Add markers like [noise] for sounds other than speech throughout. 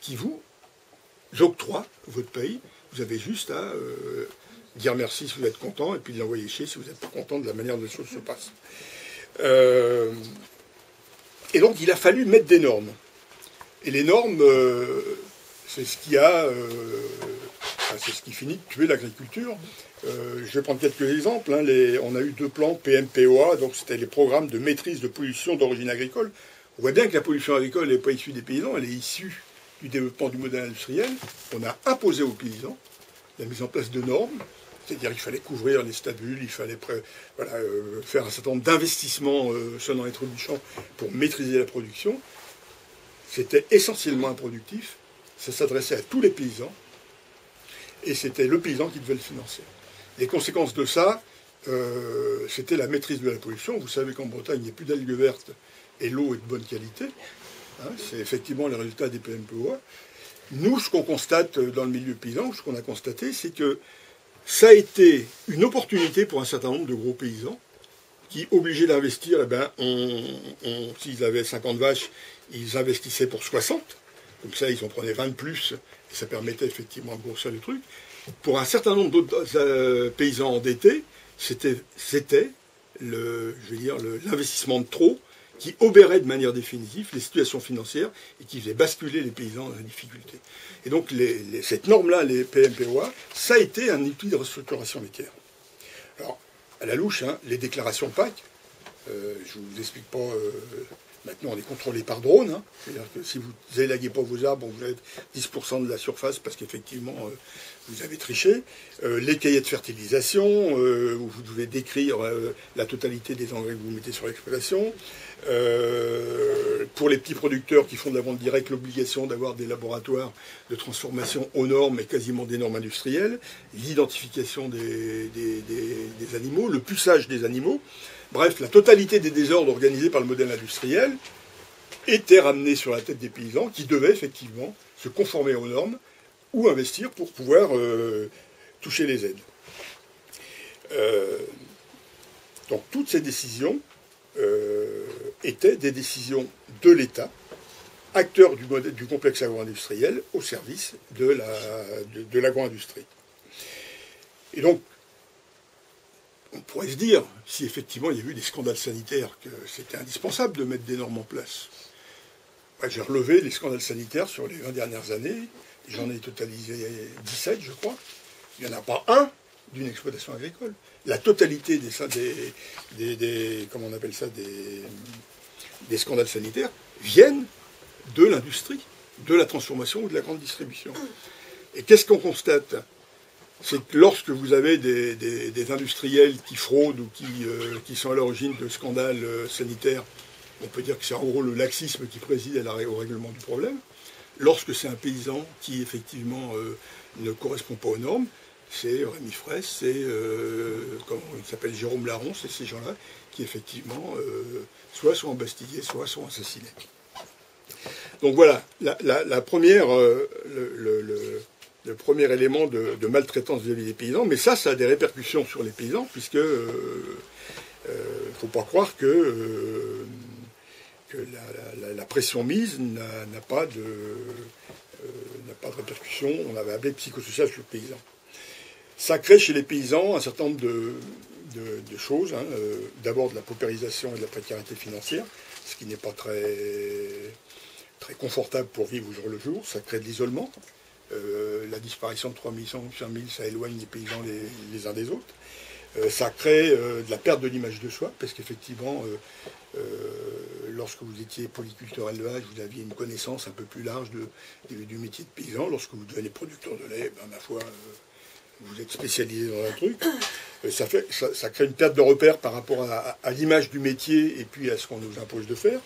qui vous octroient votre pays. Vous avez juste à euh, dire merci si vous êtes content et puis l'envoyer chier si vous n'êtes pas content de la manière dont les choses se passent. Euh, et donc il a fallu mettre des normes. Et les normes, euh, c'est ce qui a, c'est ce qui finit de tuer l'agriculture. je vais prendre quelques exemples. Hein. on a eu deux plans PMPOA, donc c'était les programmes de maîtrise de pollution d'origine agricole. On voit bien que la pollution agricole n'est pas issue des paysans, elle est issue du développement du modèle industriel. On a imposé aux paysans la mise en place de normes, c'est-à-dire qu'il fallait couvrir les stabules, il fallait euh, faire un certain nombre d'investissements euh, trous du champ pour maîtriser la production. C'était essentiellement improductif, ça s'adressait à tous les paysans, et c'était le paysan qui devait le financer. Les conséquences de ça, euh, c'était la maîtrise de la pollution. Vous savez qu'en Bretagne, il n'y a plus d'algues vertes et l'eau est de bonne qualité. Hein, c'est effectivement le résultat des PMPOA. Nous, ce qu'on constate dans le milieu paysan, ce qu'on a constaté, c'est que ça a été une opportunité pour un certain nombre de gros paysans qui, obligés d'investir, eh ben, s'ils avaient 50 vaches, ils investissaient pour 60. Comme ça, ils en prenaient 20 de plus, et ça permettait effectivement de grossir le truc. Pour un certain nombre d'autres euh, paysans endettés, c'était, c'était je veux dire, l'investissement de trop qui obérait de manière définitive les situations financières et qui faisait basculer les paysans dans la difficulté. Et donc cette norme-là, les PMPOA, ça a été un outil de restructuration laitière. Alors, à la louche, hein, les déclarations PAC, euh, je ne vous explique pas, euh, maintenant on est contrôlé par drone, hein. c'est-à-dire que si vous élaguez pas vos arbres, vous avez 10% de la surface parce qu'effectivement euh, vous avez triché. les cahiers de fertilisation, où vous devez décrire la totalité des engrais que vous mettez sur l'exploitation. Euh, pour les petits producteurs qui font de la vente directe, l'obligation d'avoir des laboratoires de transformation aux normes et quasiment des normes industrielles, l'identification des, animaux, le puçage des animaux. Bref, la totalité des désordres organisés par le modèle industriel était ramenée sur la tête des paysans qui devaient effectivement se conformer aux normes ou investir pour pouvoir euh, toucher les aides. Euh, donc toutes ces décisions étaient des décisions de l'État, acteur du, complexe agro-industriel, au service de l'agro-industrie. De, Et donc, on pourrait se dire, si effectivement il y a eu des scandales sanitaires, que c'était indispensable de mettre des normes en place. J'ai relevé les scandales sanitaires sur les 20 dernières années, j'en ai totalisé 17, je crois. Il n'y en a pas un d'une exploitation agricole la totalité des, des, des, scandales sanitaires viennent de l'industrie, de la transformation ou de la grande distribution. Et qu'est-ce qu'on constate? C'est que lorsque vous avez des, industriels qui fraudent ou qui, euh, qui sont à l'origine de scandales euh, sanitaires, on peut dire que c'est en gros le laxisme qui préside au règlement du problème. Lorsque c'est un paysan qui effectivement euh, ne correspond pas aux normes, c'est Rémi Fraisse, c'est euh, Jérôme Larron, c'est ces gens-là qui effectivement euh, soit sont embastillés, soit sont assassinés. Donc voilà, la, première, euh, le, premier élément de, maltraitance vis-à-vis des paysans, mais ça, ça a des répercussions sur les paysans, puisque ne faut pas croire que, que la, pression mise n'a pas de n'a pas de répercussions, on avait appelé psychosocial sur le paysan. Ça crée chez les paysans un certain nombre de, choses. Hein. Euh, d'abord de la paupérisation et de la précarité financière, ce qui n'est pas très, très confortable pour vivre au jour le jour. Ça crée de l'isolement. Euh, la disparition de 3100 ou 5000, ça éloigne les paysans les, uns des autres. Euh, ça crée de la perte de l'image de soi, parce qu'effectivement, lorsque vous étiez polyculteur élevage, vous aviez une connaissance un peu plus large du métier de paysan. Lorsque vous devenez producteur de lait, ben, ma foi, vous êtes spécialisé dans un truc, euh, ça, fait, ça, crée une perte de repère par rapport à, l'image du métier et puis à ce qu'on nous impose de faire.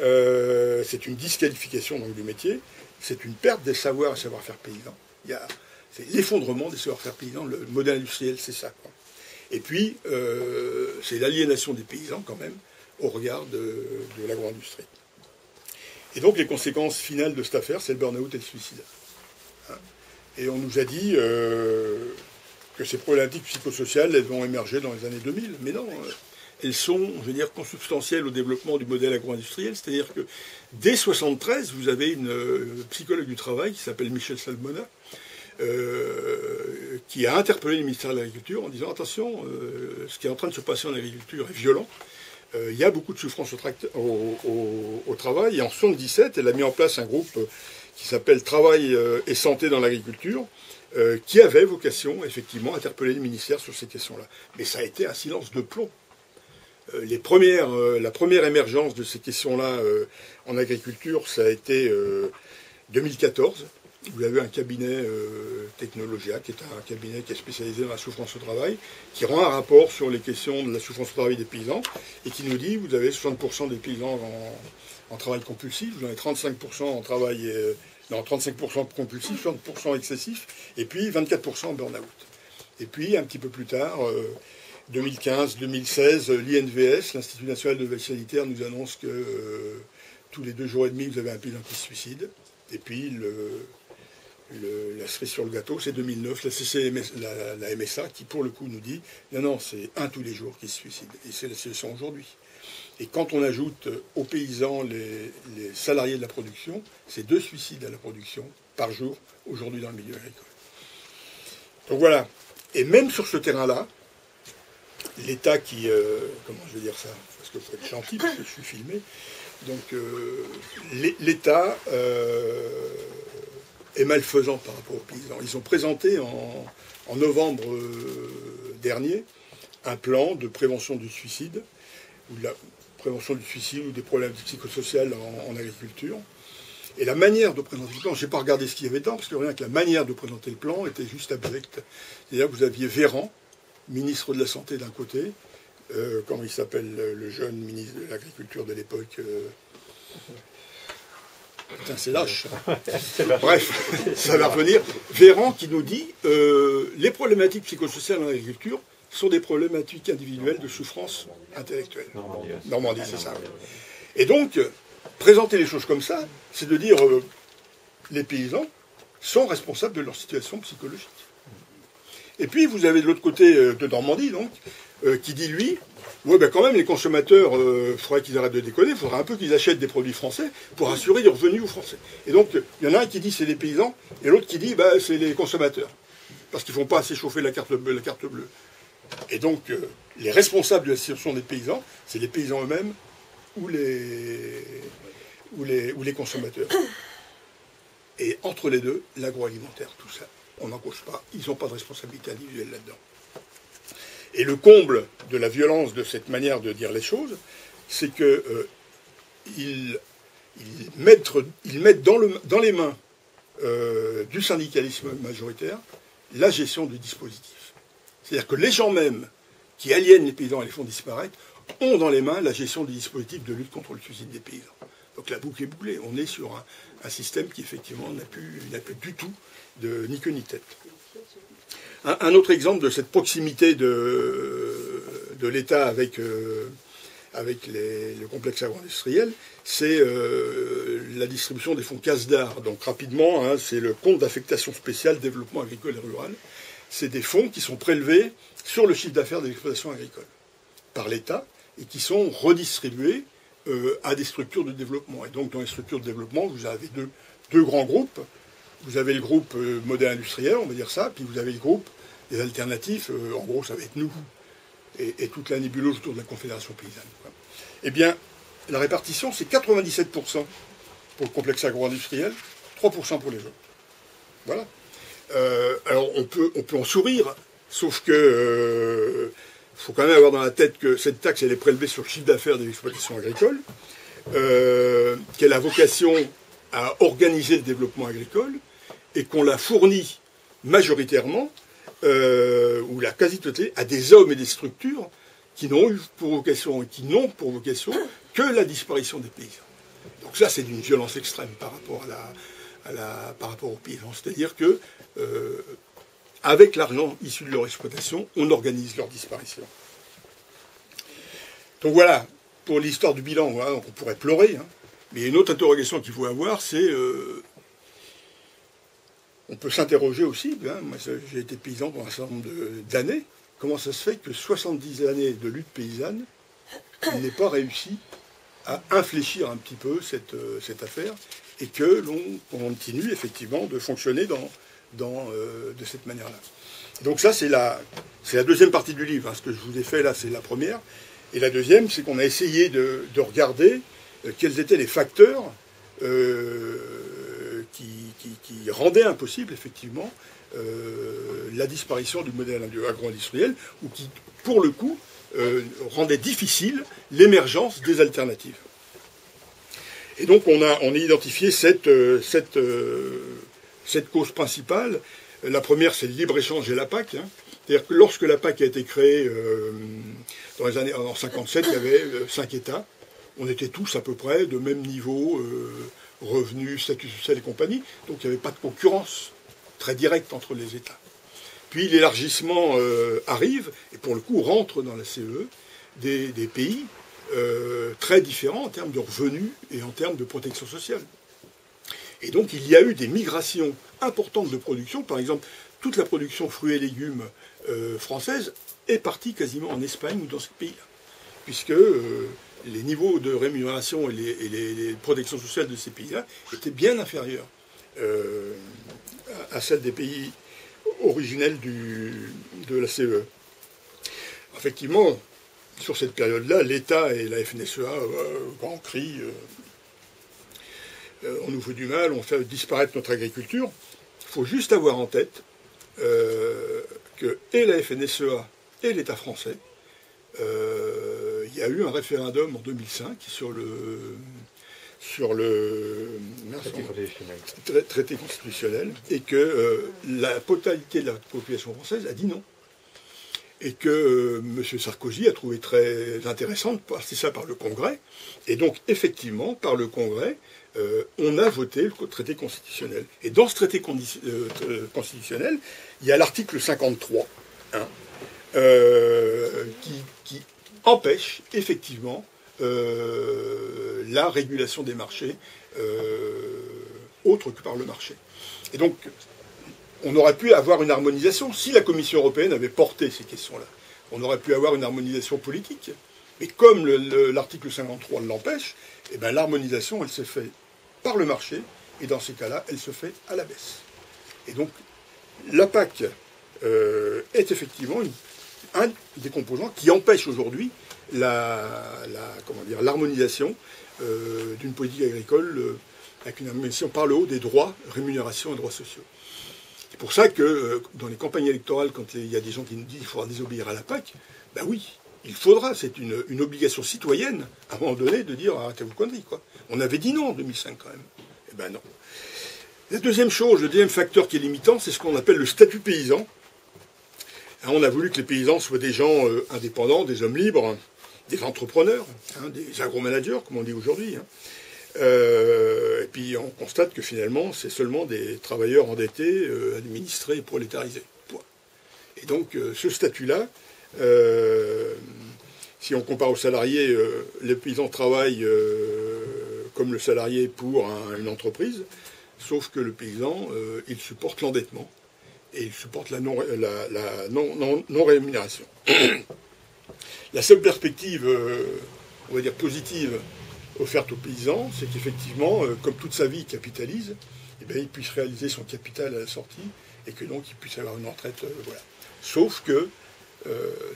Euh, c'est une disqualification donc, du métier, c'est une perte des savoirs et savoir-faire paysans. C'est l'effondrement des savoir-faire paysans, le modèle industriel, c'est ça. Et puis, euh, c'est l'aliénation des paysans quand même au regard de, l'agro-industrie. Et donc les conséquences finales de cette affaire, c'est le burn-out et le suicide. Et on nous a dit euh, que ces problématiques psychosociales, elles vont émerger dans les années 2000. Mais non, euh, elles sont, je veux dire, consubstantielles au développement du modèle agro-industriel. C'est-à-dire que dès 73, vous avez une psychologue du travail qui s'appelle Michel Salmona, qui a interpellé le ministère de l'Agriculture en disant attention, ce qui est en train de se passer en agriculture est violent. il y a beaucoup de souffrance au, au, travail. Et en 77, elle a mis en place un groupe qui s'appelle Travail et santé dans l'agriculture, euh, qui avait vocation, effectivement, à interpeller le ministère sur ces questions-là. Mais ça a été un silence de plomb. Euh, euh, la première émergence de ces questions-là en agriculture, ça a été 2014. Vous avez un cabinet Technologia, qui est un cabinet qui est spécialisé dans la souffrance au travail, qui rend un rapport sur les questions de la souffrance au travail des paysans, et qui nous dit, vous avez 60% des paysans en, travail compulsif, vous en avez 35% en travail non, 35% compulsif, 60% excessif, et puis 24% en burn-out. Et puis, un petit peu plus tard, 2015-2016, euh, l'INVS, l'Institut national de veille sanitaire, nous annonce que euh, tous les deux jours et demi, vous avez un paysan qui se suicide. Et puis, la cerise sur le gâteau, c'est 2009, la, la, MSA, qui pour le coup nous dit non, non, c'est un tous les jours qui se suicide. Et c'est la situation aujourd'hui. Et quand on ajoute aux paysans les, salariés de la production, c'est deux suicides à la production par jour aujourd'hui dans le milieu agricole. Donc voilà. Et même sur ce terrain-là, l'État qui... Euh, comment je vais dire ça Parce que faut être gentil, parce que je suis filmé. Donc euh, l'État euh, est malfaisant par rapport aux paysans. Ils ont présenté en, en novembre dernier un plan de prévention du suicide, ou de la, prévention du suicide ou des problèmes psychosociaux en, en agriculture. Et la manière de présenter le plan, je n'ai pas regardé ce qu'il y avait dedans, parce que rien que la manière de présenter le plan était juste abjecte. C'est-à-dire que vous aviez Véran, ministre de la Santé d'un côté, euh, comment il s'appelle le jeune ministre de l'Agriculture de l'époque euh, Putain, [laughs] c'est lâche. Bref, ça va revenir. Véran qui nous dit euh, les problématiques psychosociales en agriculture, sont des problématiques individuelles de souffrance intellectuelle. Normandie, c'est ça. Et donc, présenter les choses comme ça, c'est de dire euh, les paysans sont responsables de leur situation psychologique. Et puis, vous avez de l'autre côté euh, de Normandie, donc, euh, qui dit, lui, ouais, ben quand même, les consommateurs, il faudrait qu'ils arrêtent de déconner, il faudrait un peu qu'ils achètent des produits français pour assurer des revenus aux Français. Et donc, il y en a un qui dit c'est les paysans, et l'autre qui dit bah, c'est les consommateurs. Parce qu'ils ne font pas assez chauffer la carte, la carte bleue. Et donc, euh, les responsables de la situation des paysans, c'est les paysans eux-mêmes ou les, ou, les, ou les consommateurs. Et entre les deux, l'agroalimentaire, tout ça, on n'en cause pas. Ils n'ont pas de responsabilité individuelle là-dedans. Et le comble de la violence de cette manière de dire les choses, c'est qu'ils euh, mettent, dans, le, dans, les mains euh, du syndicalisme majoritaire la gestion du dispositif. C'est-à-dire que les gens même qui aliènent les paysans et les font disparaître ont dans les mains la gestion des dispositifs de lutte contre le suicide des paysans. Donc la boucle est bouclée. On est sur un, système qui effectivement n'a plus, plus, du tout de ni queue ni tête. Un, autre exemple de cette proximité de, de l'État avec, euh, avec le complexe agro-industriel, c'est euh, la distribution des fonds CASDAR. Donc rapidement, hein, c'est le compte d'affectation spéciale développement agricole et rural c'est des fonds qui sont prélevés sur le chiffre d'affaires des exploitations agricoles par l'État et qui sont redistribués euh, à des structures de développement. Et donc, dans les structures de développement, vous avez deux, grands groupes. Vous avez le groupe modèle industriel, on va dire ça, puis vous avez le groupe des alternatifs, euh, en gros, ça va être nous, et, toute la nébuleuse autour de la Confédération paysanne. Eh bien, la répartition, c'est 97% pour le complexe agro-industriel, 3% pour les autres. Voilà. Euh, alors on peut, on peut en sourire, sauf que euh, faut quand même avoir dans la tête que cette taxe elle est prélevée sur le chiffre d'affaires des exploitations agricoles, qu'elle a vocation à organiser le développement agricole et qu'on la fournit majoritairement ou la quasi-totalité à des hommes et des structures qui n'ont eu pour vocation et qui n'ont pour vocation que la disparition des paysans. Donc ça c'est d'une violence extrême par rapport à la, par rapport aux paysans. C'est-à-dire que euh, avec l'argent issu de leur exploitation, on organise leur disparition. Donc voilà, pour l'histoire du bilan, on pourrait pleurer. Hein. Mais une autre interrogation qu'il faut avoir, c'est euh, on peut s'interroger aussi, hein. moi j'ai été paysan pendant un certain nombre d'années, comment ça se fait que 70 années de lutte paysanne [coughs] n'ait pas réussi à infléchir un petit peu cette, euh, affaire et que l'on continue effectivement de fonctionner euh, de cette manière-là. Donc ça, c'est la, c'est la deuxième partie du livre. Hein. Ce que je vous ai fait là, c'est la première. Et la deuxième, c'est qu'on a essayé de, de regarder euh, quels étaient les facteurs rendaient impossible, effectivement, euh, la disparition du modèle agro-industriel, ou qui, pour le coup, euh, rendaient difficile l'émergence des alternatives. Et donc, on a, on a identifié cette, euh, cette, cette cause principale. La première, c'est le libre-échange et la PAC. Hein. C'est-à-dire que lorsque la PAC a été créée dans les années en 57, il y avait cinq États. On était tous à peu près de même niveau, revenus, statut social et compagnie. Donc il n'y avait pas de concurrence très directe entre les États. Puis l'élargissement euh, arrive et pour le coup rentre dans la CE des, des pays euh, très différents en termes de revenus et en termes de protection sociale. Et donc il y a eu des migrations importantes de production. Par exemple, toute la production fruits et légumes euh, française est partie quasiment en Espagne ou dans ces pays-là. Puisque euh, les niveaux de rémunération et les, protections sociales de ces pays-là étaient bien inférieurs euh, à, celles des pays originels de la CE. Effectivement, sur cette période-là, l'État et la FNSEA, euh, grand cri, euh, on nous fait du mal, on fait disparaître notre agriculture. Il faut juste avoir en tête que et la FNSEA et l'État français, il y a eu un référendum en 2005 sur le sur le Traité constitutionnel. tra- traité constitutionnel et que euh, la totalité de la population française a dit non. Et que euh, M. Sarkozy a trouvé très intéressant de passer ça par le Congrès. Et donc, effectivement, par le Congrès, euh, on a voté le traité constitutionnel. Et dans ce traité constitutionnel, il y a l'article 53, hein, qui, qui empêche effectivement euh, la régulation des marchés euh, autre que par le marché. Et donc, on aurait pu avoir une harmonisation si la Commission européenne avait porté ces questions-là. On aurait pu avoir une harmonisation politique. Mais comme le- le- l'article 53 l'empêche, eh ben, l'harmonisation, elle se fait par le marché, et dans ces cas-là, elle se fait à la baisse. Et donc, la PAC euh, est effectivement une- un des composants qui empêche aujourd'hui l'harmonisation euh, d'une politique agricole euh, avec une harmonisation par le haut des droits, rémunération et droits sociaux. C'est pour ça que euh, dans les campagnes électorales, quand il y a des gens qui nous disent qu'il faudra désobéir à la PAC, ben oui, il faudra, c'est une, une obligation citoyenne, à un moment donné, de dire arrêtez vos conneries. Quoi. On avait dit non en 2005 quand même. Eh ben non. La deuxième chose, le deuxième facteur qui est limitant, c'est ce qu'on appelle le statut paysan. On a voulu que les paysans soient des gens euh, indépendants, des hommes libres, des entrepreneurs, hein, des agromanagers, comme on dit aujourd'hui. hein. Euh, et puis on constate que finalement, c'est seulement des travailleurs endettés, euh, administrés et prolétarisés. Et donc, ce statut-là, si on compare aux salariés, les paysans travaillent comme le salarié pour un- une entreprise, sauf que le paysan, il supporte l'endettement et il supporte la non, la, la non, non- non-rémunération. la seule perspective, euh, on va dire positive, offerte aux paysans, c'est qu'effectivement, euh, comme toute sa vie, il capitalise, eh il puisse réaliser son capital à la sortie et que donc il puisse avoir une retraite. euh, voilà. Sauf que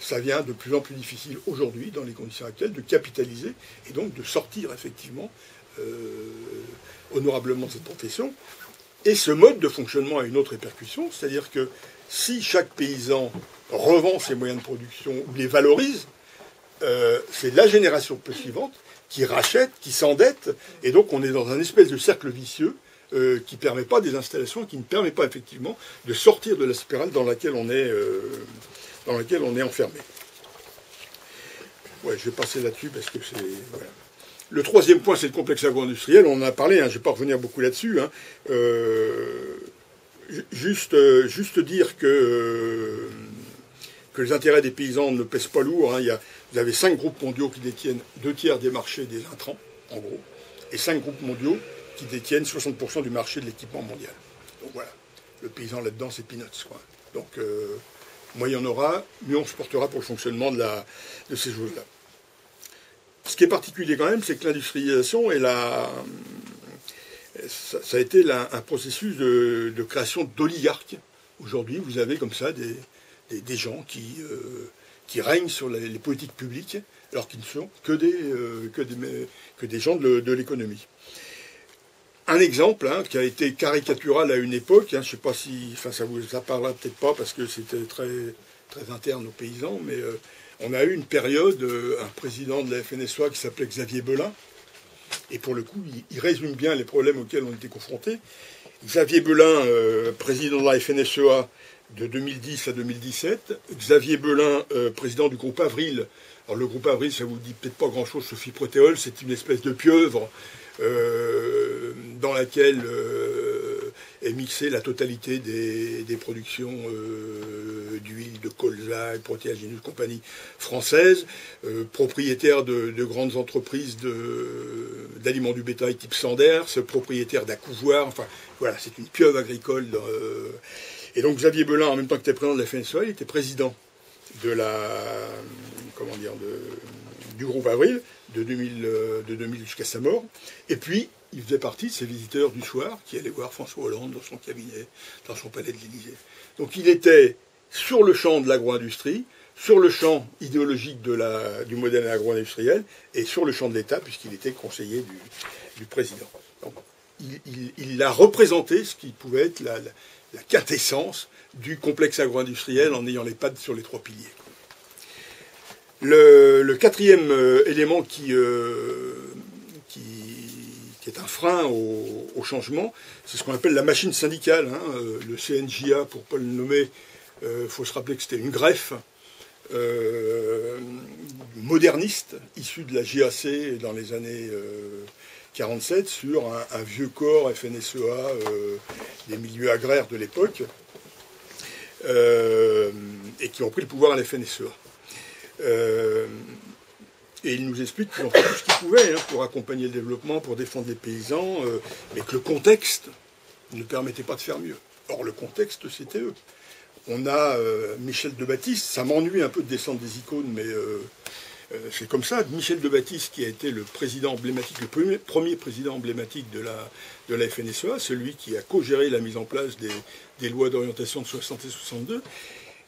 ça vient de plus en plus difficile aujourd'hui, dans les conditions actuelles, de capitaliser et donc de sortir effectivement honorablement de cette profession. Et ce mode de fonctionnement a une autre répercussion, c'est-à-dire que si chaque paysan revend ses moyens de production ou les valorise, euh, c'est la génération suivante qui rachète, qui s'endette, et donc on est dans un espèce de cercle vicieux euh, qui ne permet pas des installations, qui ne permet pas effectivement de sortir de la spirale dans laquelle on est, euh, dans laquelle on est enfermé. Ouais, je vais passer là-dessus parce que c'est. Le troisième point, c'est le complexe agro-industriel. On en a parlé, hein, je ne vais pas revenir beaucoup là-dessus. hein. Euh, euh, juste dire que, euh, que les intérêts des paysans ne pèsent pas lourd. hein. Il y a, vous avez cinq groupes mondiaux qui détiennent deux tiers des marchés des intrants, en gros, et cinq groupes mondiaux qui détiennent 60% du marché de l'équipement mondial. Donc voilà, le paysan là-dedans, c'est peanuts. Donc, moins il y en aura, mieux on se portera pour le fonctionnement de ces choses-là. Ce qui est particulier quand même, c'est que l'industrialisation est la, ça, a été un processus de, création d'oligarques. Aujourd'hui, vous avez comme ça des, gens qui, euh, qui règnent sur les, politiques publiques, alors qu'ils ne sont que des, euh, gens de, l'économie. Un exemple hein, qui a été caricatural à une époque, hein, je ne sais pas si, enfin ça vous ça parlera peut-être pas parce que c'était très, très interne aux paysans, mais euh, on a eu une période, un président de la FNSOA qui s'appelait Xavier Belin, et pour le coup, il, résume bien les problèmes auxquels on était confrontés. Xavier Belin, président de la FNSEA, de 2010 à 2017. Xavier Belin, euh, président du groupe Avril. Alors le groupe Avril, ça vous dit peut-être pas grand-chose, Sophie Protéol, c'est une espèce de pieuvre euh, dans laquelle euh, est mixée la totalité des, productions d'huile, de colza et protéagineux compagnie française, propriétaire de, grandes entreprises d'aliments du bétail type Sanders, propriétaire d'accouvoirs, enfin voilà, c'est une pieuvre agricole. Et donc Xavier Belin, en même temps que était président de la FNSEA, il était président de la, comment dire, du groupe Avril de 2000, de 2000 jusqu'à sa mort. Et puis, il faisait partie de ces visiteurs du soir qui allaient voir François Hollande dans son cabinet, dans son palais de l'Élysée. Donc il était sur le champ de l'agro-industrie, sur le champ idéologique du modèle agro-industriel et sur le champ de l'État, puisqu'il était conseiller du, président. Donc, il, a représenté ce qui pouvait être la, quintessence du complexe agro-industriel en ayant les pattes sur les trois piliers. Le, quatrième euh, élément euh, qui, qui, est un au, changement, c'est ce qu'on appelle la machine syndicale. Hein. Euh, le CNJA, pour ne pas le nommer, il faut se rappeler que c'était une greffe moderniste issue de la JAC dans les années 47 sur un, vieux corps FNSEA euh, des milieux agraires de l'époque euh, et qui ont pris le pouvoir à la FNSEA. Euh, et il nous explique qu'ils ont fait tout ce qu'ils pouvaient hein, pour accompagner le développement, pour défendre les paysans, mais que le contexte ne permettait pas de faire mieux. Or, le contexte, c'était eux. On a Michel de Baptiste, ça m'ennuie un peu de descendre des icônes, mais euh, c'est comme ça. Michel de Baptiste, qui a été le président emblématique, le premier, président emblématique de la, de la FNSEA, celui qui a co-géré la mise en place des, lois d'orientation de 60 et 62,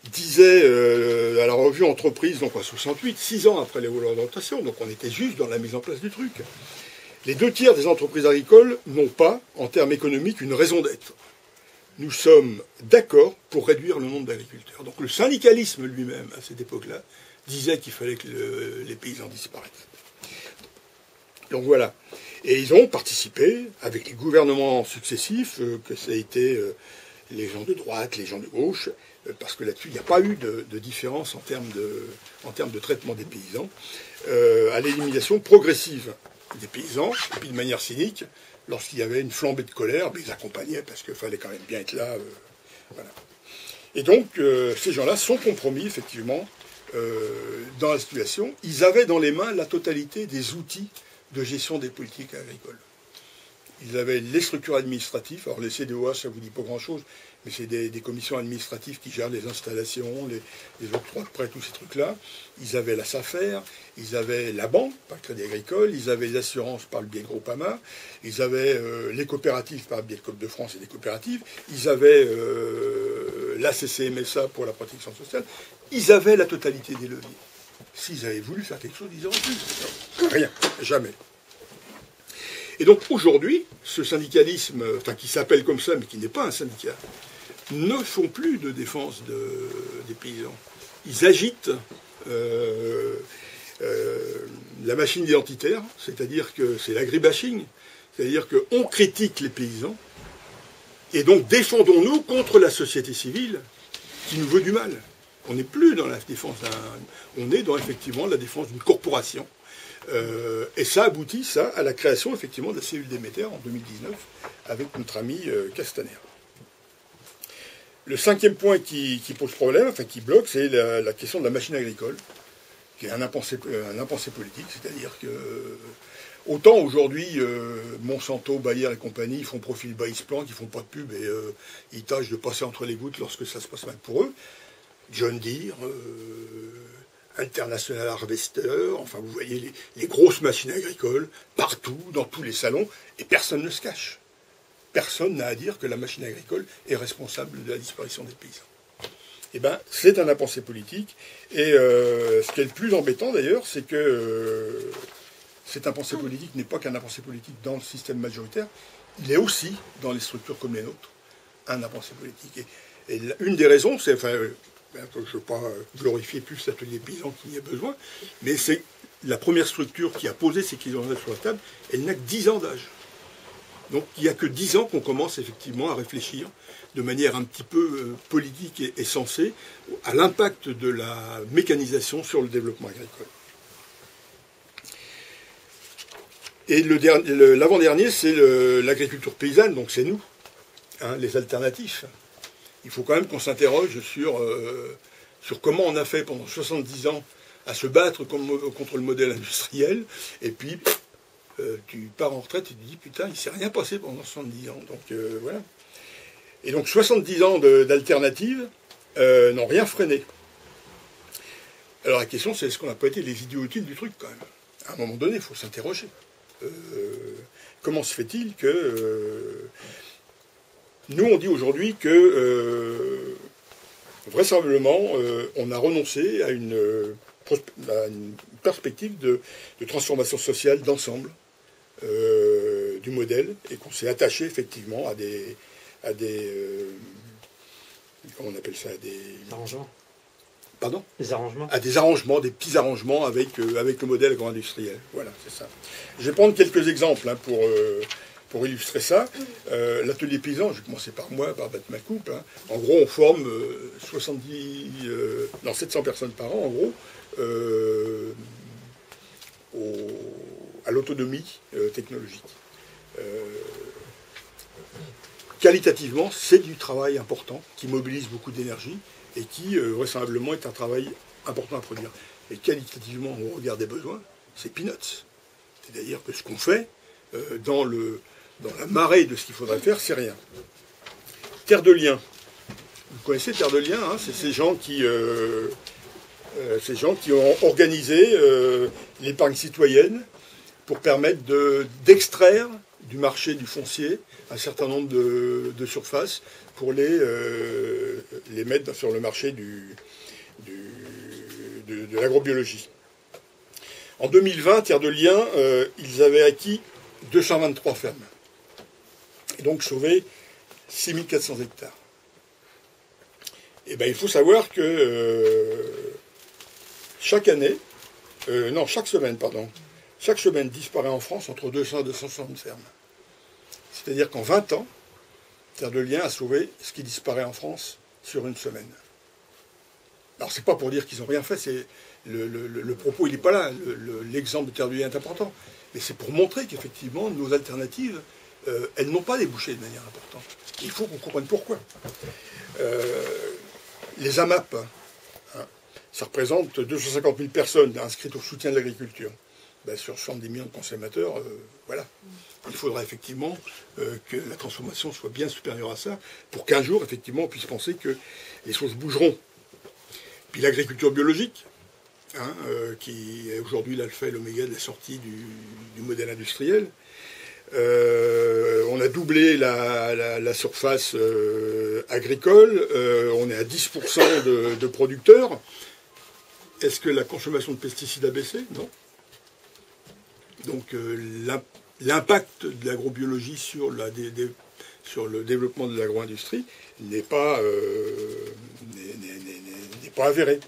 disait euh, à la revue Entreprise, donc en 68, six ans après les lois d'orientation, donc on était juste dans la mise en place du truc. Les deux tiers des entreprises agricoles n'ont pas, en termes économiques, une raison d'être. Nous sommes d'accord pour réduire le nombre d'agriculteurs. Donc le syndicalisme lui-même, à cette époque-là, disait qu'il fallait que les paysans disparaissent. Donc voilà. Et ils ont participé avec les gouvernements successifs, euh, que ça a été euh, les gens de droite, les gens de gauche, euh, parce que là-dessus, il n'y a pas eu de, différence en termes de, traitement des paysans, à l'élimination progressive des paysans, et puis de manière cynique, lorsqu'il y avait une flambée de colère, ben, ils accompagnaient parce qu'il fallait quand même bien être là. voilà. Et donc, ces gens-là sont compromis, effectivement, euh, dans la situation, ils avaient dans les mains la totalité des outils de gestion des politiques agricoles. Ils avaient les structures administratives, alors les CDOA, ça vous dit pas grand-chose, mais c'est des, commissions administratives qui gèrent les installations, les, octrois de prêts, tous ces trucs-là. Ils avaient la SAFER, ils avaient la banque, par le Crédit Agricole, ils avaient les assurances par le biais de Groupama, ils avaient euh, les coopératives par le biais de Côte de France et des coopératives, ils avaient euh, la CCMSA pour la protection sociale, ils avaient la totalité des leviers. S'ils avaient voulu faire quelque chose, ils auraient pu. Rien, jamais. Et donc aujourd'hui, ce syndicalisme, enfin qui s'appelle comme ça, mais qui n'est pas un syndicat, ne font plus de défense des paysans. Ils agitent euh, euh, la machine identitaire, c'est-à-dire que c'est l'agribashing, c'est-à-dire qu'on critique les paysans, et donc défendons-nous contre la société civile qui nous veut du mal. On n'est plus dans la défense d'un. On est dans effectivement la défense d'une corporation. Euh, et ça aboutit, ça, à la création effectivement de la cellule Déméter en 2019 avec notre ami euh, Castaner. Le cinquième point qui, pose problème, enfin qui bloque, c'est la, question de la machine agricole, qui est un impensé, un impensé politique, c'est-à-dire que autant aujourd'hui Monsanto, Bayer et compagnie font profil bas, ils se planquent, ils font pas de pub et ils tâchent de passer entre les gouttes lorsque ça se passe mal pour eux. John Deere, euh, International Harvester, enfin vous voyez les, grosses machines agricoles partout, dans tous les salons, et personne ne se cache. Personne n'a à dire que la machine agricole est responsable de la disparition des paysans. Eh bien, c'est un impensé politique, et euh, ce qui est le plus embêtant d'ailleurs, c'est que euh, cet impensé politique n'est pas qu'un impensé politique dans le système majoritaire, il est aussi dans les structures comme les nôtres un impensé politique. Et, une des raisons, c'est, enfin, je ne veux pas glorifier plus l'atelier paysan qu'il y a besoin, mais c'est la première structure qui a posé ces questions sur la table, elle n'a que 10 ans d'âge. Donc il n'y a que 10 ans qu'on commence effectivement à réfléchir de manière un petit peu euh, politique et, sensée à l'impact de la mécanisation sur le développement agricole. Et l'avant-dernier, c'est l'agriculture paysanne, donc c'est nous, hein, les alternatifs il faut quand même qu'on s'interroge sur, euh, sur comment on a fait pendant 70 ans à se battre contre le modèle industriel, et puis euh, tu pars en retraite et tu dis putain, il ne s'est rien passé pendant 70 ans. Donc euh, voilà. Et donc 70 ans d'alternatives n'ont rien freiné. Alors la question c'est est-ce qu'on n'a pas été les idiots utiles du truc quand même? À un moment donné, il faut s'interroger. comment se fait-il que nous, on dit aujourd'hui que euh, vraisemblablement, euh, on a renoncé à une, perspective de, transformation sociale d'ensemble euh, du modèle et qu'on s'est attaché effectivement à des, à des comment on appelle ça, des arrangements. Pardon? Des arrangements. À des arrangements, des petits arrangements avec, avec le modèle agro-industriel. Voilà, c'est ça. Je vais prendre quelques exemples hein, pour, pour illustrer ça, euh, l'atelier paysan, je vais commencer par moi, par battre ma coupe. Hein. En gros, on forme 70, euh, 700 euh, personnes par an, en gros, à l'autonomie technologique. qualitativement, c'est du travail important qui mobilise beaucoup d'énergie et qui, vraisemblablement, est un travail important à produire. Et qualitativement, au regard des besoins, c'est peanuts. C'est-à-dire que ce qu'on fait dans le, dans la marée de ce qu'il faudrait faire, c'est rien. Terre de Liens. Vous connaissez Terre de Liens hein, C'est ces gens qui, euh, euh, ces gens qui ont organisé euh, l'épargne citoyenne pour permettre d'extraire du marché du foncier un certain nombre de, surfaces pour les, les mettre sur le marché du, de, l'agrobiologie. En 2020, Terre de Liens, ils avaient acquis 223 fermes et donc sauver 6400 hectares. Et eh bien, il faut savoir que euh, chaque année, euh, non, chaque semaine, pardon, chaque semaine disparaît en France entre 200 et 260 fermes. C'est-à-dire qu'en 20 ans, Terre de Liens a sauvé ce qui disparaît en France sur une semaine. Alors, c'est pas pour dire qu'ils n'ont rien fait, le, propos, il n'est pas là. L'exemple de Terre de Liens est important. Mais c'est pour montrer qu'effectivement, nos alternatives, euh, elles n'ont pas débouché de manière importante. Il faut qu'on comprenne pourquoi. Euh, les AMAP, hein, ça représente 250 000 personnes inscrites au soutien de l'agriculture. Ben, sur 70 millions de consommateurs, euh, voilà. Il faudra effectivement que la transformation soit bien supérieure à ça pour qu'un jour, effectivement, on puisse penser que les choses bougeront. Puis l'agriculture biologique, hein, qui est aujourd'hui l'alpha et l'oméga de la sortie du modèle industriel, euh, on a doublé la, surface euh, agricole, euh, on est à 10% de, producteurs. Est-ce que la consommation de pesticides a baissé? Non. Donc l'impact de l'agrobiologie sur, sur, le développement de l'agro-industrie n'est pas, n'est pas avéré.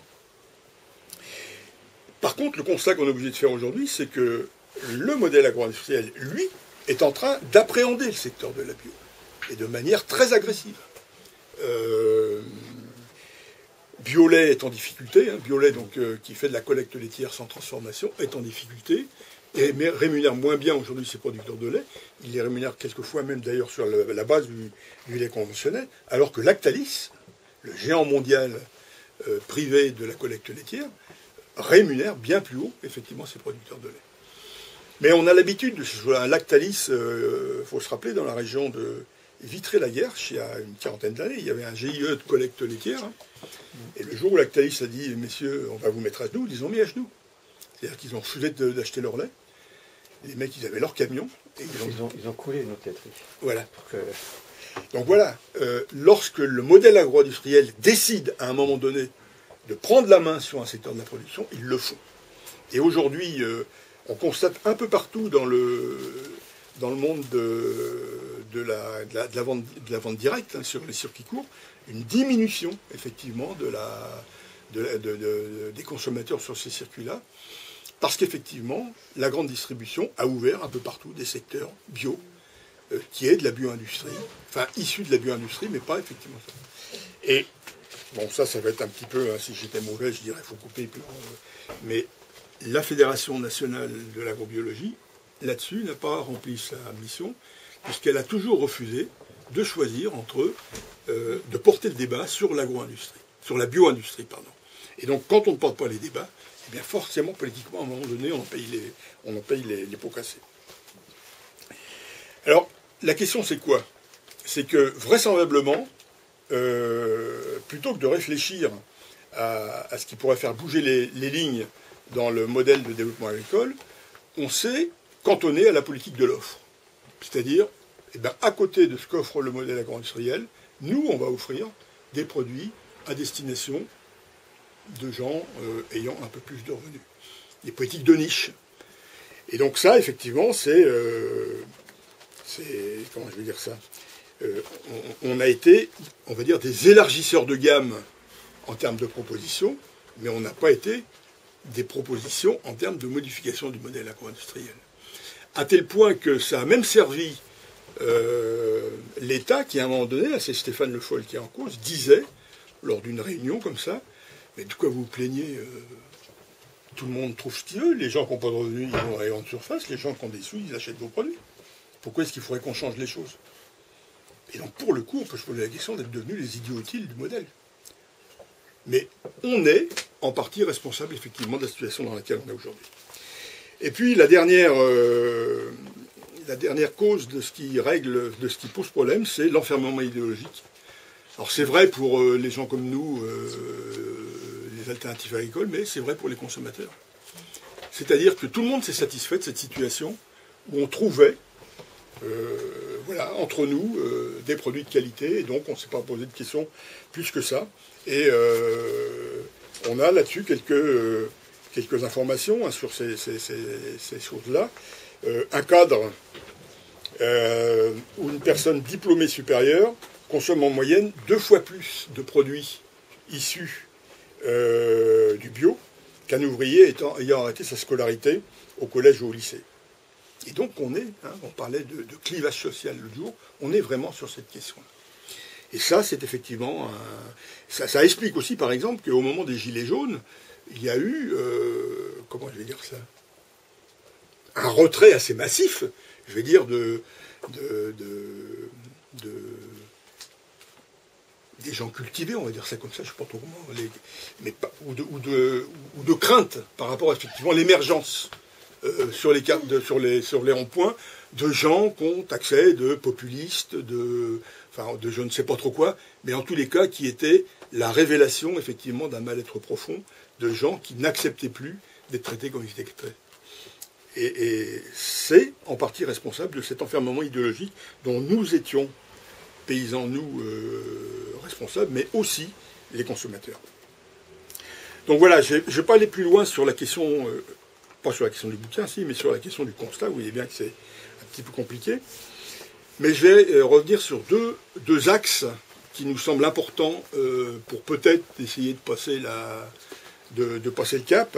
Par contre, le constat qu'on est obligé de faire aujourd'hui, c'est que le modèle agro-industriel, lui, est en train d'appréhender le secteur de la bio, et de manière très agressive. Euh, Biolay est en difficulté, hein, euh, qui fait de la collecte laitière sans transformation est en difficulté, et rémunère moins bien aujourd'hui ses producteurs de lait, il les rémunère quelquefois même d'ailleurs sur la, base du, lait conventionnel, alors que Lactalis, le géant mondial euh, privé de la collecte laitière, rémunère bien plus haut effectivement ses producteurs de lait. Mais on a l'habitude de un Lactalis, il euh, faut se rappeler, dans la région de Vitré-la-Guerre, il y a une quarantaine d'années, il y avait un GIE de collecte laitière. hein. Et le jour où Lactalis a dit, messieurs, on va vous mettre à genoux, ils ont mis à genoux. C'est-à-dire qu'ils ont refusé d'acheter leur lait. Les mecs, ils avaient leur camion. Et ils ont... Ils ont, ils ont coulé notre laiterie. Voilà. Que- Donc voilà, euh, lorsque le modèle agro-industriel décide à un moment donné de prendre la main sur un secteur de la production, ils le font. Et aujourd'hui, euh, on constate un peu partout dans le, monde de, de, la, vente, directe, hein, sur les circuits courts, une diminution effectivement des consommateurs sur ces circuits-là, parce qu'effectivement, la grande distribution a ouvert un peu partout des secteurs bio, euh, qui est de la bio-industrie, enfin issu de la bio-industrie, mais pas effectivement ça. Et bon, ça, ça va être un petit peu, hein, si j'étais mauvais, je dirais faut couper. mais la Fédération nationale de l'agrobiologie, là-dessus, n'a pas rempli sa mission, puisqu'elle a toujours refusé de choisir entre, euh, de porter le débat sur l'agro-industrie, sur la bio-industrie, pardon. Et donc, quand on ne porte pas les débats, eh bien forcément, politiquement, à un moment donné, on en paye les, les, pots cassés. Alors, la question, c'est quoi? C'est que, vraisemblablement, euh, plutôt que de réfléchir à, ce qui pourrait faire bouger les lignes dans le modèle de développement agricole, on s'est cantonné à la politique de l'offre. C'est-à-dire, eh ben, à côté de ce qu'offre le modèle agro-industriel, nous, on va offrir des produits à destination de gens euh, ayant un peu plus de revenus. Des politiques de niche. Et donc ça, effectivement, c'est... euh, comment je vais dire ça Euh, on, on a été, on va dire, des élargisseurs de gamme en termes de propositions, mais on n'a pas été des propositions en termes de modification du modèle agro-industriel. À tel point que ça a même servi euh, l'État qui, à un moment donné, là c'est Stéphane Le Foll qui est en cause, disait, lors d'une réunion comme ça, mais de quoi vous plaignez euh, Tout le monde trouve ce qu'il veut. Les gens qui n'ont pas de revenus, ils vont aller en surface. Les gens qui ont des sous, ils achètent vos produits. Pourquoi est-ce qu'il faudrait qu'on change les choses? Et donc, pour le coup, on peut se poser la question d'être devenus les idiots utiles du modèle. Mais on est en partie responsable, effectivement, de la situation dans laquelle on est aujourd'hui. Et puis, la dernière, euh, la dernière cause de ce qui règle, de ce qui pose problème, c'est l'enfermement idéologique. Alors, c'est vrai pour euh, les gens comme nous, euh, les alternatives agricoles, mais c'est vrai pour les consommateurs. C'est-à-dire que tout le monde s'est satisfait de cette situation où on trouvait voilà, entre nous des produits de qualité, et donc on ne s'est pas posé de questions plus que ça. Et on a là-dessus quelques, euh, quelques informations hein, sur ces, choses-là. Euh, un cadre euh, où une personne diplômée supérieure consomme en moyenne deux fois plus de produits issus du bio qu'un ouvrier ayant arrêté sa scolarité au collège ou au lycée. Et donc on est, hein, on parlait de, de clivage social le jour, on est vraiment sur cette question. Et ça, c'est effectivement, un- ça, ça explique aussi, par exemple, qu'au moment des Gilets jaunes, il y a eu, euh, comment je vais dire ça, un retrait assez massif, je vais dire, de, de, de- de- des gens cultivés, on va dire ça comme ça, je ne sais pas trop comment, mais ou, de, ou, de, ou de crainte par rapport effectivement à l'émergence euh, sur les sur les, sur les ronds-points, de gens qui ont accès de populistes, de, enfin, de je ne sais pas trop quoi, mais en tous les cas qui étaient la révélation effectivement d'un mal-être profond de gens qui n'acceptaient plus d'être traités comme ils étaient traités. Et, et c'est en partie responsable de cet enfermement idéologique dont nous étions, paysans, nous, euh, responsables, mais aussi les consommateurs. Donc voilà, je ne vais pas aller plus loin sur la question, euh, pas sur la question du bouquin, si, mais sur la question du constat. Vous voyez bien que c'est un petit peu compliqué. Mais je vais euh, revenir sur deux, deux axes qui nous semblent importants euh, pour peut-être essayer de passer, la, de, passer le cap.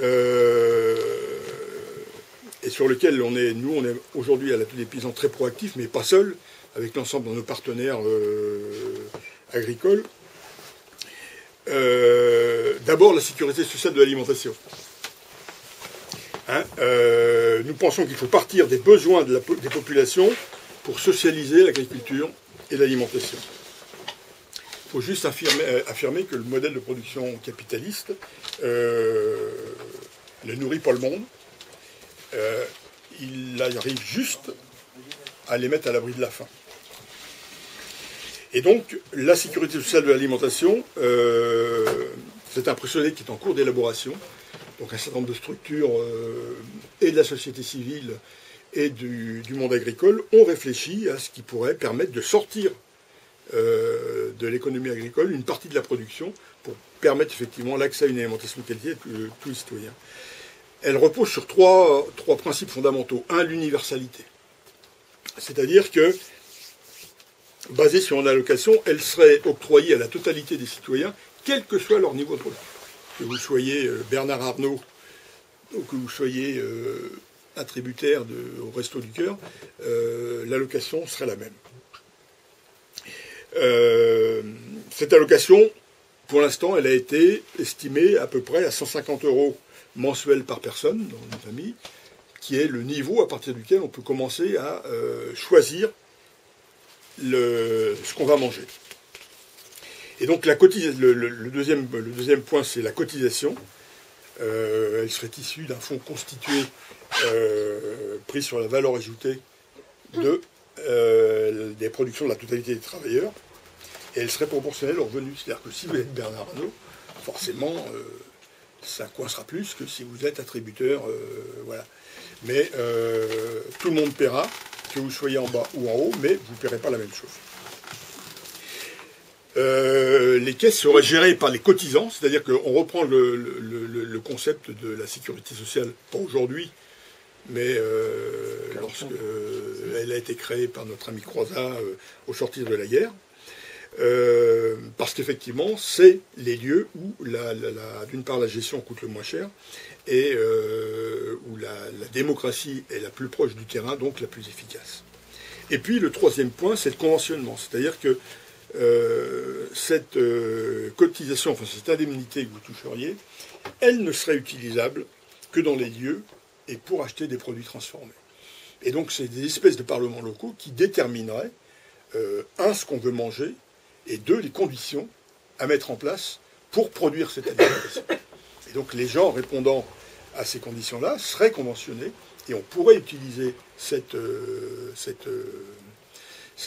Euh, et sur lequel on est, nous, on est aujourd'hui à l'atelier paysan très proactif, mais pas seul, avec l'ensemble de nos partenaires agricoles. D'abord, la sécurité sociale de l'alimentation. Hein, nous pensons qu'il faut partir des besoins la des populations pour socialiser l'agriculture et l'alimentation. Il faut juste affirmer, euh, que le modèle de production capitaliste euh, ne nourrit pas le monde. Euh, il arrive juste à les mettre à l'abri de la faim. Et donc, la sécurité sociale de l'alimentation, c'est un procédé qui est en cours d'élaboration. Donc, un certain nombre de structures et de la société civile et du, monde agricole ont réfléchi à ce qui pourrait permettre de sortir euh, de l'économie agricole une partie de la production pour permettre effectivement l'accès à une alimentation de qualité à tous les citoyens. Elle repose sur trois, trois principes fondamentaux. Un, l'universalité. C'est-à-dire que basée sur une allocation, elle serait octroyée à la totalité des citoyens, quel que soit leur niveau de revenu. Que vous soyez euh, Bernard Arnault ou que vous soyez euh, attributaire au Resto du Cœur, euh, l'allocation serait la même. cette allocation, pour l'instant, elle a été estimée à peu près à 150 euros mensuels par personne dans une famille, qui est le niveau à partir duquel on peut commencer à choisir le, ce qu'on va manger. Et donc la le, le, deuxième, point, c'est la cotisation. Euh, elle serait issue d'un fonds constitué euh, pris sur la valeur ajoutée de, euh, des productions de la totalité des travailleurs. Et elle serait proportionnelle aux revenus. C'est-à-dire que si vous êtes Bernard Arnault, forcément, ça coincera plus que si vous êtes attributeur. voilà. Mais tout le monde paiera que vous soyez en bas ou en haut, mais vous ne paierez pas la même chose. Euh, les caisses seraient gérées par les cotisants, c'est-à-dire qu'on reprend le, concept de la sécurité sociale, pas aujourd'hui, mais euh, lorsque euh, elle a été créée par notre ami Croizat au sortir de la guerre. parce qu'effectivement, c'est les lieux où, d'une part, la gestion coûte le moins cher, et euh, où la, démocratie est la plus proche du terrain, donc la plus efficace. Et puis le troisième point, c'est le conventionnement, c'est-à-dire que euh, cette euh, cotisation, enfin cette indemnité que vous toucheriez, elle ne serait utilisable que dans les lieux et pour acheter des produits transformés. Et donc c'est des espèces de parlements locaux qui détermineraient, un, ce qu'on veut manger, et deux, les conditions à mettre en place pour produire cette alimentation donc les gens répondant à ces conditions-là seraient conventionnés et on pourrait utiliser cette, euh, euh,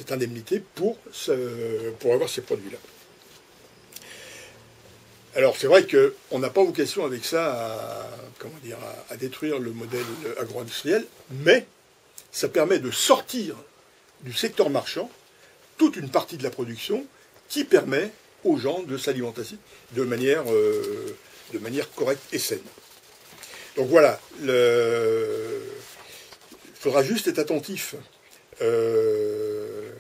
indemnité pour, pour avoir ces produits-là. Alors c'est vrai qu'on n'a pas vocation avec ça à, comment dire, à, détruire le modèle agro-industriel, mais ça permet de sortir du secteur marchand toute une partie de la production qui permet aux gens de s'alimenter de manière euh, de manière correcte et saine. Donc voilà, il faudra juste être attentif euh,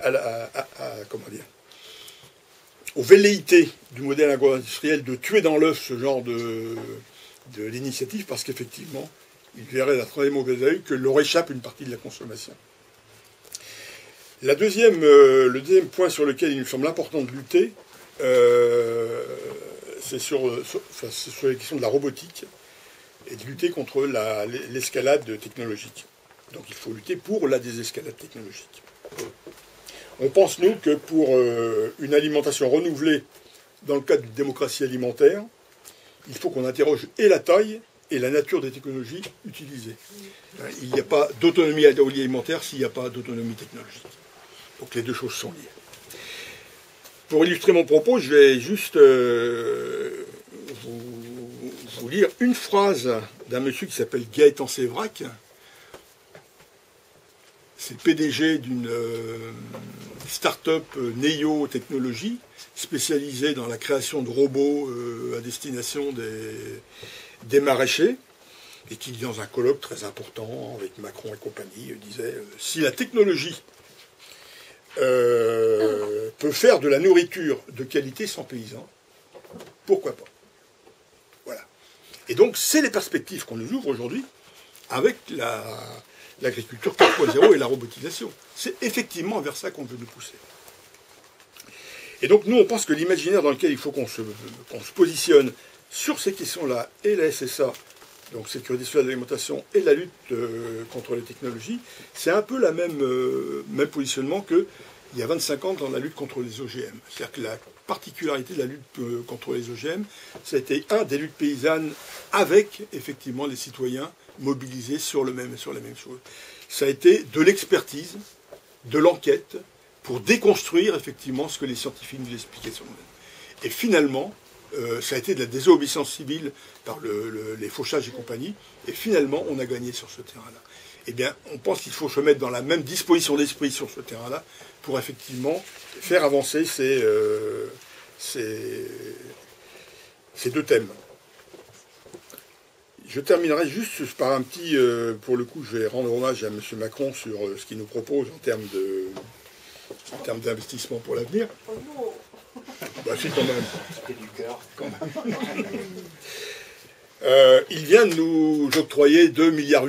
à, comment dire, aux velléités du modèle agro-industriel de tuer dans l'œuf ce genre de, de l'initiative, parce qu'effectivement, il verrait d'un très mauvais œil que leur échappe une partie de la consommation. La deuxième, euh, le deuxième point sur lequel il nous semble important de lutter, euh, c'est sur, euh, sur, les questions de la robotique et de lutter contre l'escalade technologique. Donc il faut lutter pour la désescalade technologique. On pense, nous, que pour euh, une alimentation renouvelée dans le cadre d'une démocratie alimentaire, il faut qu'on interroge et la taille et la nature des technologies utilisées. Il n'y a pas d'autonomie alimentaire s'il n'y a pas d'autonomie technologique. Donc les deux choses sont liées. Pour illustrer mon propos, je vais juste euh, vous, lire une phrase d'un monsieur qui s'appelle Gaëtan Sévrac. C'est le PDG d'une euh, start-up euh, Neo Technologies spécialisée dans la création de robots à destination des, maraîchers et qui, dans un colloque très important avec Macron et compagnie, disait Si la technologie euh, peut faire de la nourriture de qualité sans paysans, pourquoi pas? Voilà. Et donc, c'est les perspectives qu'on nous ouvre aujourd'hui avec l'agriculture 4.0 et la robotisation. C'est effectivement vers ça qu'on veut nous pousser. Et donc, nous, on pense que l'imaginaire dans lequel il faut qu'on se, se positionne sur ces questions-là, et la SSA, donc sécurité sociale de l'alimentation, et la lutte euh, contre les technologies, c'est un peu le même, euh, même positionnement que il y a 25 ans dans la lutte contre les OGM. C'est-à-dire que la particularité de la lutte euh, contre les OGM, ça a été un des luttes paysannes avec effectivement les citoyens mobilisés sur, le même, sur les mêmes choses. Ça a été de l'expertise, de l'enquête, pour déconstruire effectivement ce que les scientifiques nous expliquaient sur nous-mêmes. Et finalement, euh, ça a été de la désobéissance civile par les fauchages et compagnie, et finalement, on a gagné sur ce terrain-là. Eh bien, on pense qu'il faut se mettre dans la même disposition d'esprit sur ce terrain-là pour effectivement faire avancer ces, euh, deux thèmes. Je terminerai juste par un petit, euh, pour le coup, je vais rendre hommage à M. Macron sur ce qu'il nous propose en termes de, en termes d'investissement pour l'avenir. Bah si, quand même. du cœur. Euh, il vient de nous octroyer 2,8 milliards